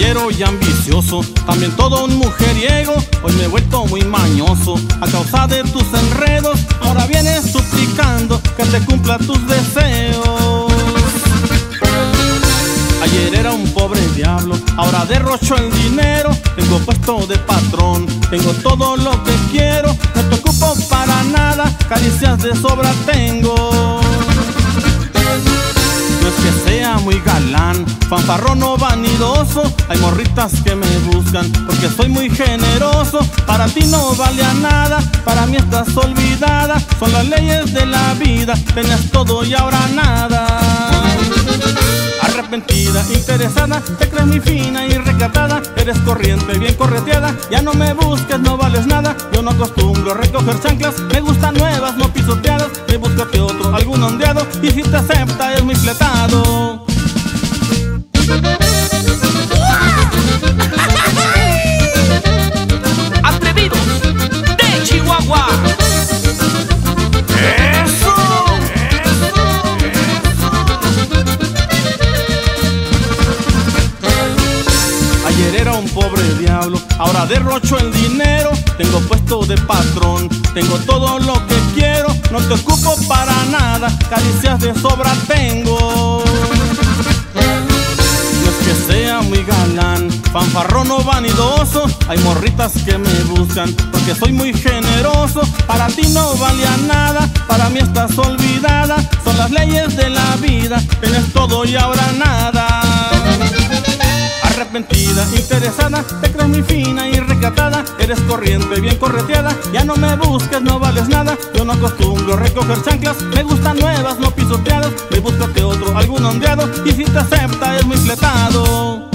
caballero y ambicioso, también todo un mujeriego. Hoy me he vuelto muy mañoso a causa de tus enredos. Ahora vienes suplicando que te cumpla tus deseos. Ayer era un pobre diablo, ahora derrocho el dinero. Tengo puesto de patrón, tengo todo lo que quiero. No te ocupo para nada, caricias de sobra tengo. Muy galán, fanfarrón o vanidoso. Hay morritas que me buscan porque soy muy generoso. Para ti no vale a nada, para mí estás olvidada. Son las leyes de la vida, tenías todo y ahora nada. Arrepentida, interesada, te crees muy fina y recatada. Eres corriente, bien correteada. Ya no me busques, no vales nada. Yo no acostumbro a recoger chanclas. Me gustan nuevas, no pisoteadas. Me búscate otro, algún ondeado. Y si te acepta, es muy fletado. Un pobre diablo, ahora derrocho el dinero. Tengo puesto de patrón, tengo todo lo que quiero. No te ocupo para nada, caricias de sobra tengo. No es que sea muy galán, fanfarrón o vanidoso. Hay morritas que me buscan porque soy muy generoso. Para ti no valía nada, para mí estás olvidada. Son las leyes de la vida, tienes todo y ahora nada. Arrepentida, interesada, te crees muy fina y recatada. Eres corriente, bien correteada. Ya no me busques, no vales nada. Yo no acostumbro recoger chanclas. Me gustan nuevas, no pisoteadas. Me búscate otro, algún ondeado. Y si te acepta, es muy fletado.